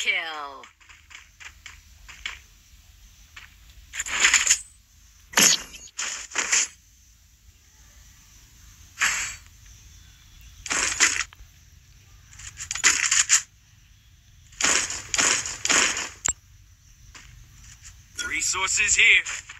kill. Resources here.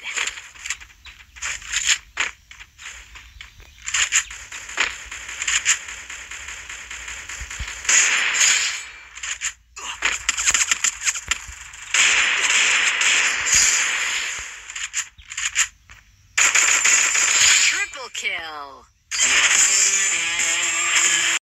First